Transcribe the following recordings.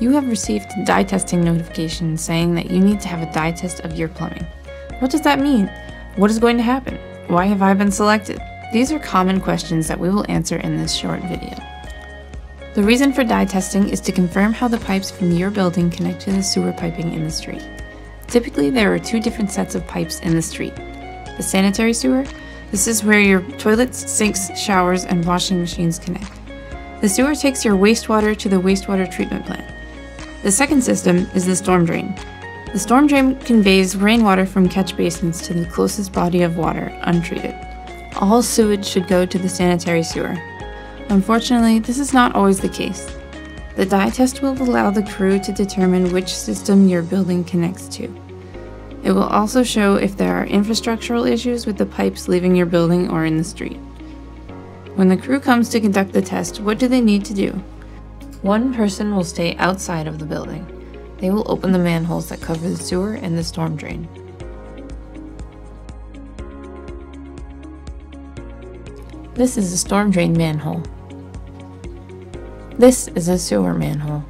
You have received a dye testing notification saying that you need to have a dye test of your plumbing. What does that mean? What is going to happen? Why have I been selected? These are common questions that we will answer in this short video. The reason for dye testing is to confirm how the pipes from your building connect to the sewer piping in the street. Typically, there are two different sets of pipes in the street. The sanitary sewer, this is where your toilets, sinks, showers, and washing machines connect. The sewer takes your wastewater to the wastewater treatment plant. The second system is the storm drain. The storm drain conveys rainwater from catch basins to the closest body of water, untreated. All sewage should go to the sanitary sewer. Unfortunately, this is not always the case. The dye test will allow the crew to determine which system your building connects to. It will also show if there are infrastructural issues with the pipes leaving your building or in the street. When the crew comes to conduct the test, what do they need to do? One person will stay outside of the building. They will open the manholes that cover the sewer and the storm drain. This is a storm drain manhole. This is a sewer manhole.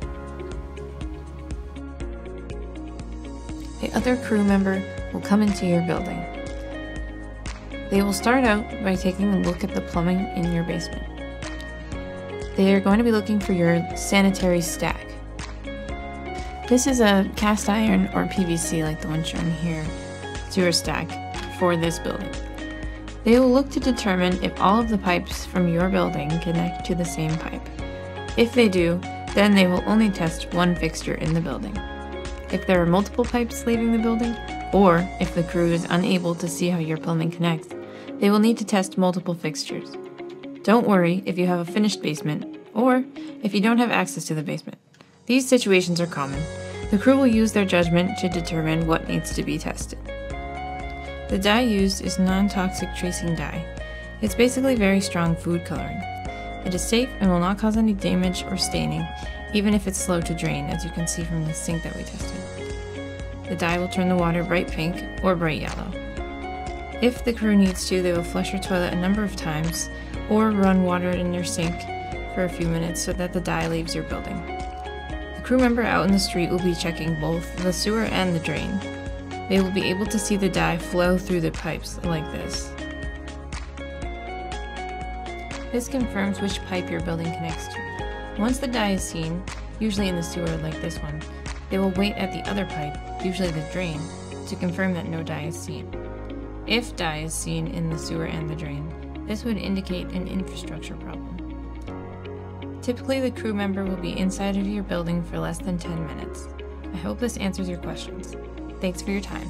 The other crew member will come into your building. They will start out by taking a look at the plumbing in your basement. They are going to be looking for your sanitary stack. This is a cast iron or PVC like the one shown here, sewer stack for this building. They will look to determine if all of the pipes from your building connect to the same pipe. If they do, then they will only test one fixture in the building. If there are multiple pipes leaving the building, or if the crew is unable to see how your plumbing connects, they will need to test multiple fixtures. Don't worry if you have a finished basement, or if you don't have access to the basement. These situations are common. The crew will use their judgment to determine what needs to be tested. The dye used is non-toxic tracing dye. It's basically very strong food coloring. It is safe and will not cause any damage or staining, even if it's slow to drain, as you can see from the sink that we tested. The dye will turn the water bright pink or bright yellow. If the crew needs to, they will flush your toilet a number of times or run water in your sink for a few minutes so that the dye leaves your building. The crew member out in the street will be checking both the sewer and the drain. They will be able to see the dye flow through the pipes like this. This confirms which pipe your building connects to. Once the dye is seen, usually in the sewer like this one, they will wait at the other pipe, usually the drain, to confirm that no dye is seen. If dye is seen in the sewer and the drain, this would indicate an infrastructure problem. Typically, the crew member will be inside of your building for less than 10 minutes. I hope this answers your questions. Thanks for your time.